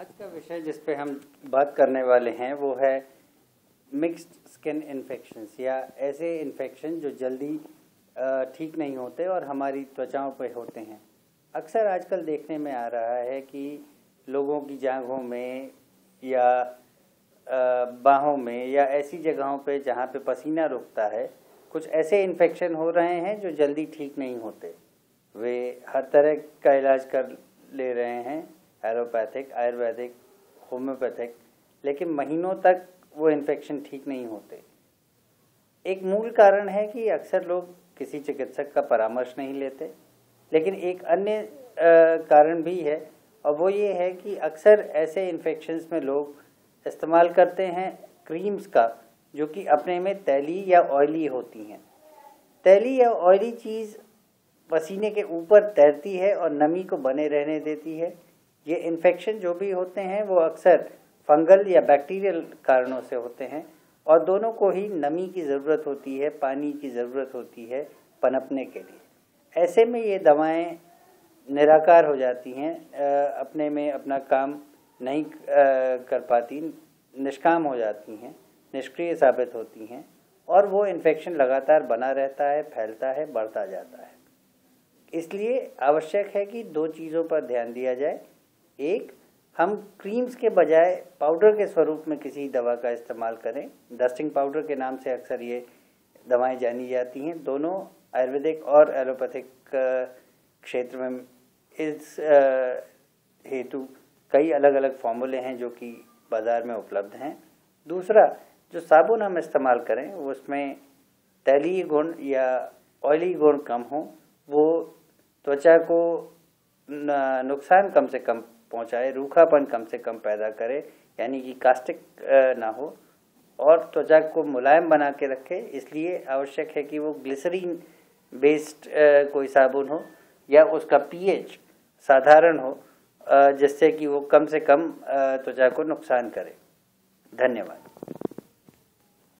आज का विषय जिस पे हम बात करने वाले हैं, वो है मिक्स्ड स्किन इन्फेक्शंस या ऐसे इन्फेक्शन जो जल्दी ठीक नहीं होते और हमारी त्वचाओं पे होते हैं। अक्सर आजकल देखने में आ रहा है कि लोगों की जांघों में या बाहों में या ऐसी जगहों पे जहाँ पे पसीना रुकता है, कुछ ऐसे इन्फेक्शन हो रहे हैं जो जल्दी ठीक नहीं होते। वे हर तरह का इलाज कर ले रहे हैं। एलोपैथिक आयुर्वेदिक, होम्योपैथिक, लेकिन महीनों तक वो इन्फेक्शन ठीक नहीं होते। एक मूल कारण है कि अक्सर लोग किसी चिकित्सक का परामर्श नहीं लेते, लेकिन एक अन्य कारण भी है, और वो ये है कि अक्सर ऐसे इन्फेक्शन्स में लोग इस्तेमाल करते हैं क्रीम्स का, जो कि अपने में तैली या ऑयली होती हैं। तैली या ऑयली चीज़ पसीने के ऊपर तैरती है और नमी को बने रहने देती है ये इन्फेक्शन जो भी होते हैं, वो अक्सर फंगल या बैक्टीरियल कारणों से होते हैं और दोनों को ही नमी की ज़रूरत होती है, पानी की ज़रूरत होती है पनपने के लिए। ऐसे में ये दवाएँ निराकार हो जाती हैं अपने में अपना काम नहीं कर पाती, निष्काम हो जाती हैं, निष्क्रिय साबित होती हैं और वो इन्फेक्शन लगातार बना रहता है, फैलता है, बढ़ता जाता है। इसलिए आवश्यक है कि दो चीज़ों पर ध्यान दिया जाए एक, हम क्रीम्स के बजाय पाउडर के स्वरूप में किसी दवा का इस्तेमाल करें। डस्टिंग पाउडर के नाम से अक्सर ये दवाएँ जानी जाती हैं। दोनों आयुर्वेदिक और एलोपैथिक क्षेत्र में इस हेतु कई अलग अलग फॉर्मूले हैं जो कि बाज़ार में उपलब्ध हैं। दूसरा, जो साबुन हम इस्तेमाल करें, उसमें तैलीय गुण या ऑयली गुण कम हो। वो त्वचा को नुकसान कम से कम पहुँचाए, रूखापन कम से कम पैदा करे, यानी कि कास्टिक ना हो, और त्वचा को मुलायम बना के रखे, इसलिए आवश्यक है कि वो ग्लिसरीन बेस्ड कोई साबुन हो, या उसका पीएच साधारण हो जिससे कि वो कम से कम त्वचा को नुकसान करे। धन्यवाद।